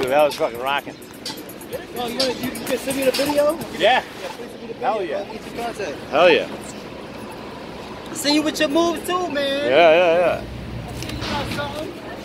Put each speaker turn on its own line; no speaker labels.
dude. That was fucking rocking.
Oh, you, want you, you can send me the video?
Yeah.
Yeah, please send me the video.
Hell yeah. Hell yeah.
See you with your moves too, man.
Yeah, yeah, yeah.
I see you something.